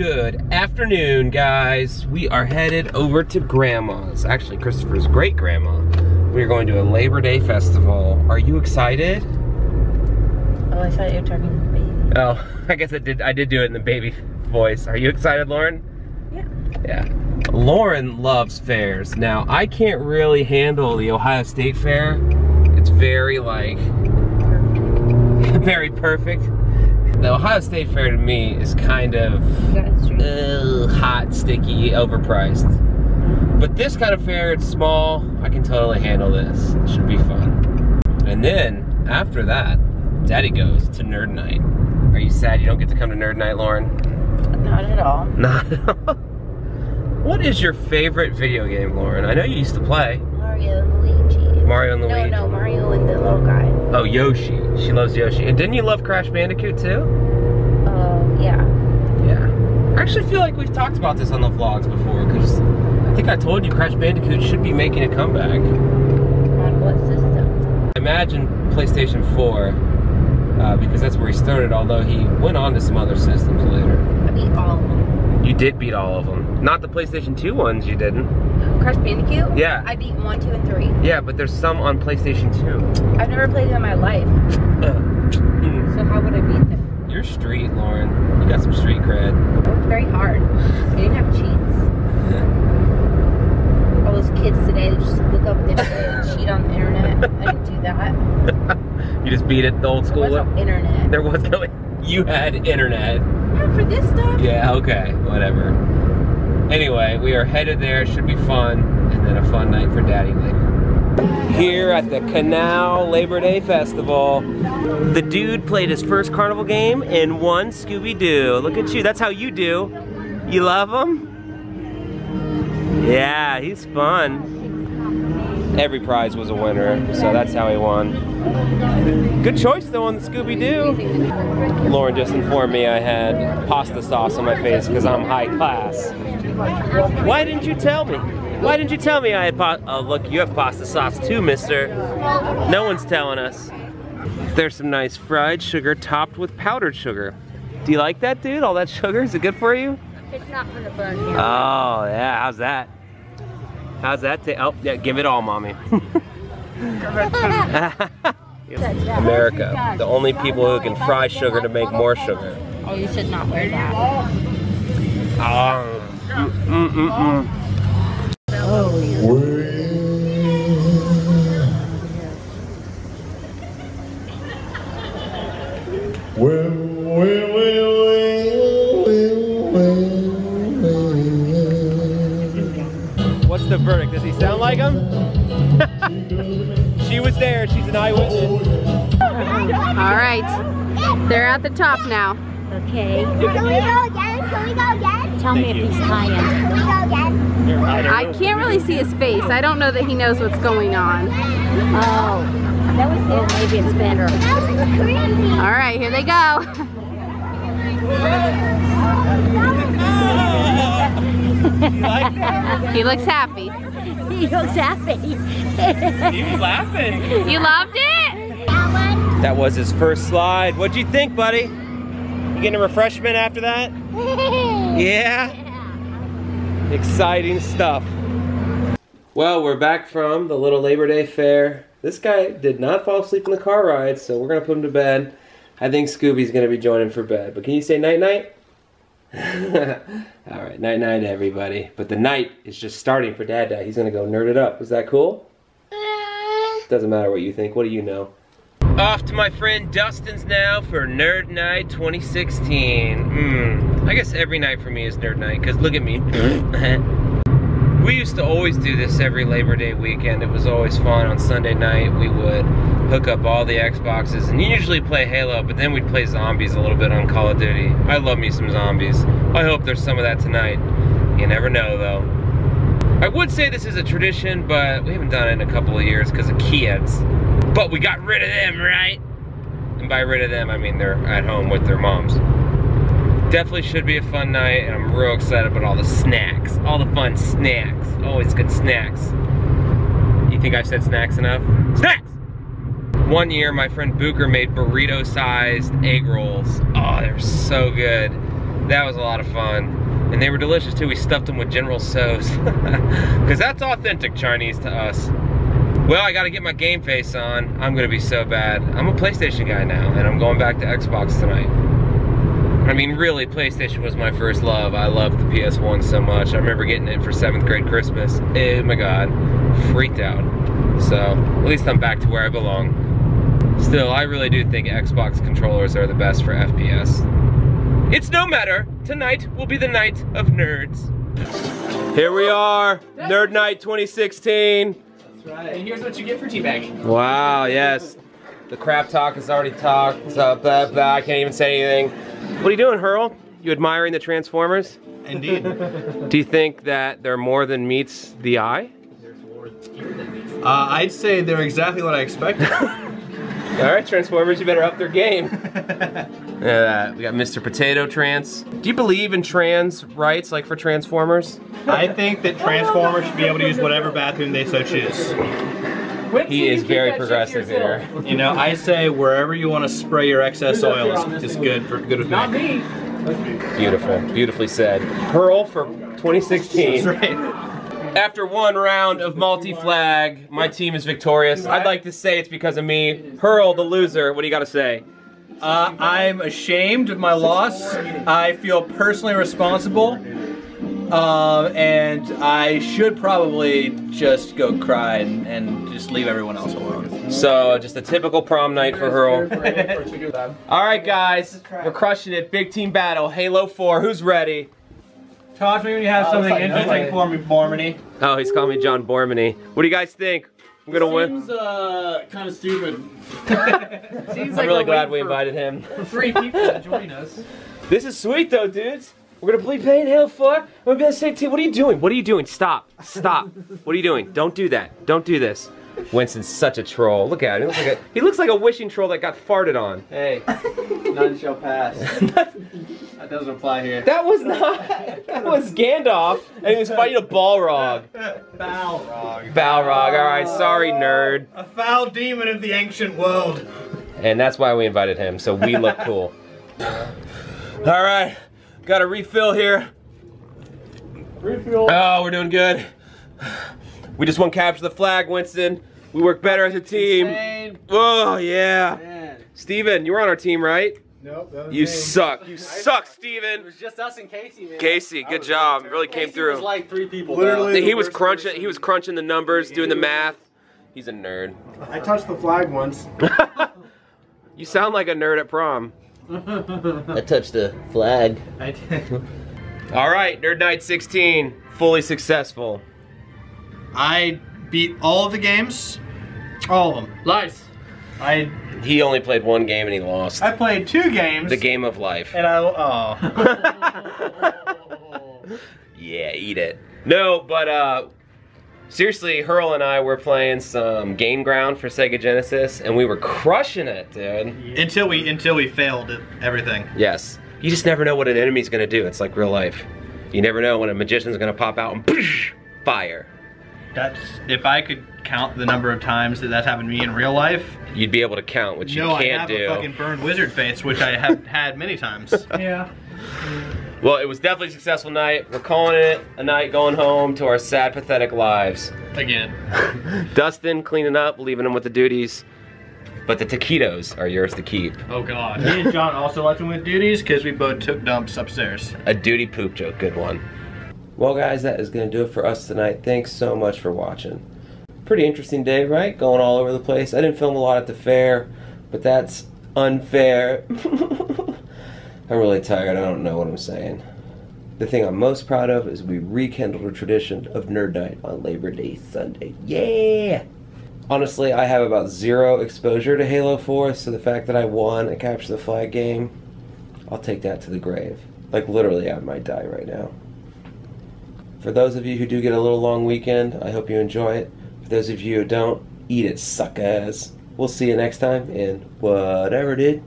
Good afternoon, guys. We are headed over to Grandma's. Actually, Christopher's great grandma. We are going to a Labor Day festival. Are you excited? Oh, I thought you were talking to the baby. Oh, I guess I did. I did do it in the baby voice. Are you excited, Lauren? Yeah. Yeah. Lauren loves fairs. Now, I can't really handle the Ohio State Fair. It's very like very perfect. The Ohio State Fair to me is kind of You got history. uh, hot, sticky, overpriced. But this kind of fair, it's small. I can totally handle this. It should be fun. And then after that, Daddy goes to Nerd Night. Are you sad you don't get to come to Nerd Night, Lauren? Not at all. Not at all. What is your favorite video game, Lauren? I know you used to play Mario. Mario and No, Luigi. no, Mario and the little guy. Oh, Yoshi. She loves Yoshi. And didn't you love Crash Bandicoot too? Oh, yeah. Yeah. I actually feel like we've talked about this on the vlogs before because I think I told you Crash Bandicoot should be making a comeback. On what system? Imagine PlayStation 4 uh, because that's where he started, although he went on to some other systems later. I beat all of them. You did beat all of them. Not the PlayStation 2 ones you didn't. Crash Bandicoot? Yeah. I beat one, two, and three. Yeah, but there's some on PlayStation 2. I've never played them in my life. So how would I beat them? You're street, Lauren. You got some street cred. It was very hard. I didn't have cheats. All those kids today that just look up the internet and cheat on the internet. I didn't do that. you just beat it the old There school was way? no internet. There was no. You had internet. For this stuff. Yeah, okay, whatever. Anyway, we are headed there. Should be fun, and then a fun night for Daddy later. Here at the Canal Labor Day Festival, the dude played his first carnival game and won Scooby Doo. Look at you. That's how you do. You love him? Yeah, he's fun. Every prize was a winner, so that's how he won. Good choice though on the Scooby Doo. Lauren just informed me I had pasta sauce on my face because I'm high class. Why didn't you tell me? Why didn't you tell me I had pasta? Oh, uh, look, you have pasta sauce too, mister. No one's telling us. There's some nice fried sugar topped with powdered sugar. Do you like that, dude? All that sugar? Is it good for you? It's not for the burn. Oh, yeah. How's that? How's that? ta- oh, yeah. Give it all, mommy. America, the only people who can fry sugar to make more sugar. Oh, you should not wear that. Oh, mm, mm, mm, mm. Well, well, like him? she was there. She's an eyewitness. All right, they're at the top now. Okay. Can we go again? Can we go again? Tell me if he's tired. Can we go again? I can't really see his face. I don't know that he knows what's going on. Oh. That was oh, maybe a spinner. That was crazy. All right, here they go. he looks happy. he looks happy. He was laughing. You loved it? That one. That was his first slide. What'd you think, buddy? You getting a refreshment after that? Yeah? Exciting stuff. Well, we're back from the little Labor Day fair. This guy did not fall asleep in the car ride, so we're gonna put him to bed. I think Scooby's gonna be joining for bed. But can you say night night? All right, night night, everybody. But the night is just starting for Dad Dad. He's gonna go nerd it up. Is that cool? Doesn't matter what you think. What do you know? Off to my friend Dustin's now for Nerd Night 2016. Hmm. I guess every night for me is Nerd Night, because look at me. we used to always do this every Labor Day weekend. It was always fun. On Sunday night, we would hook up all the Xboxes and usually play Halo, but then we'd play zombies a little bit on Call of Duty. I love me some zombies. I hope there's some of that tonight. You never know, though. I would say this is a tradition, but we haven't done it in a couple of years because of kids. But we got rid of them, right? And by rid of them, I mean they're at home with their moms. Definitely should be a fun night, and I'm real excited about all the snacks. All the fun snacks. Always good snacks. You think I've said snacks enough? Snacks! One year, my friend Booker made burrito-sized egg rolls. Oh, they're so good. That was a lot of fun. And they were delicious too. We stuffed them with General Tso's. Because that's authentic Chinese to us. Well, I gotta get my game face on. I'm gonna be so bad. I'm a PlayStation guy now, and I'm going back to Xbox tonight. I mean, really, PlayStation was my first love. I loved the PS1 so much. I remember getting it for seventh grade Christmas. Oh my God, freaked out. So, at least I'm back to where I belong. Still, I really do think Xbox controllers are the best for FPS. It's no matter. Tonight will be the night of nerds. Here we are, Nerd Night 2016. That's Right. And here's what you get for teabagging. Wow, yes. The crap talk is already talked. So, blah, blah, I can't even say anything. What are you doing, Hurl? You admiring the Transformers? Indeed. Do you think that they're more than meets the eye? Uh, I'd say they're exactly what I expected. All right, Transformers, you better up their game. uh, we got Mr. Potato Trans. Do you believe in trans rights, like for Transformers? I think that Transformers should be able to use whatever bathroom they so choose. He is very progressive here. You know, I say wherever you want to spray your excess oil is, is good for good with Not me. me. Beautiful, beautifully said. Pearl for 2016. That's right. After one round of multi-flag, my team is victorious. I'd like to say it's because of me. Pearl, the loser, what do you got to say? Uh, I'm ashamed of my loss. I feel personally responsible. Um, and I should probably just go cry and, and just leave everyone else alone. So, just a typical prom night for Hurl. All right, guys, we're crushing it. Big team battle, Halo 4. Who's ready? Talk to me when you have something interesting for me, Bormany. Oh, he's calling me John Bormany. What do you guys think? I'm gonna win. Seems uh, kind of stupid. Seems I'm like really glad we invited him. Three people to join us. This is sweet though, dudes. We're gonna play playing Halo 4. I'm gonna be on the same team. What are you doing? What are you doing? Stop. Stop. What are you doing? Don't do that. Don't do this. Winston's such a troll. Look at him. He looks like a, he looks like a wishing troll that got farted on. Hey, none shall pass. that doesn't apply here. That was not. That was Gandalf, and he was fighting a Balrog. Balrog. Balrog. All right, sorry, nerd. A foul demon of the ancient world. And that's why we invited him, so we look cool. All right, got a refill here. Refuel. Oh, we're doing good. We just won capture the flag, Winston. We work better as a team. Insane. Oh yeah. Man. Steven, you were on our team, right? Nope. You me. suck. You suck, Steven. It was just us and Casey, man. Casey, good job. Really came Casey through. was like three people. Literally- He was crunching. He was crunching the numbers, doing the math. He's a nerd. I touched the flag once. You sound like a nerd at prom. I touched the flag. I did. All right, Nerd Night 16, fully successful. I beat all of the games. All of them. Lies. I He only played one game and he lost. I played two games. The game of life. And I oh. Yeah, eat it. No, but uh seriously, Hurl and I were playing some Gain Ground for Sega Genesis and we were crushing it, dude. until we until we failed at everything. Yes. You just never know what an enemy's gonna do. It's like real life. You never know when a magician's gonna pop out and fire. That's if I could count the number of times that that's happened to me in real life. You'd be able to count, which you no, I can't have do. a fucking burned wizard face, which I have had many times. Yeah. Well, it was definitely a successful night. We're calling it a night going home to our sad, pathetic lives. Again. Dustin cleaning up, leaving him with the duties. But the taquitos are yours to keep. Oh God. Me and John also left him with duties because we both took dumps upstairs. A duty poop joke, good one. Well, guys, that is going to do it for us tonight. Thanks so much for watching. Pretty interesting day, right? Going all over the place. I didn't film a lot at the fair, but that's unfair. I'm really tired. I don't know what I'm saying. The thing I'm most proud of is we rekindled a tradition of Nerd Night on Labor Day Sunday. Yeah! Honestly, I have about zero exposure to Halo 4, so the fact that I won a Capture the Flag game, I'll take that to the grave. Like, literally, I might die right now. For those of you who do get a little long weekend, I hope you enjoy it. For those of you who don't, eat it, suckers. We'll see you next time, and whatever, dude.